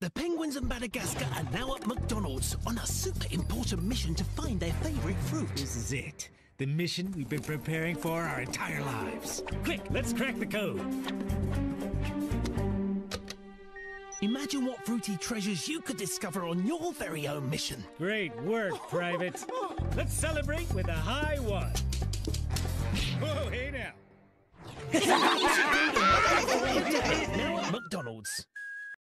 The penguins of Madagascar are now at McDonald's on a super important mission to find their favorite fruit. This is it. The mission we've been preparing for our entire lives. Quick, let's crack the code. Imagine what fruity treasures you could discover on your very own mission. Great work, Private. Let's celebrate with a high one. Whoa, hey now. roads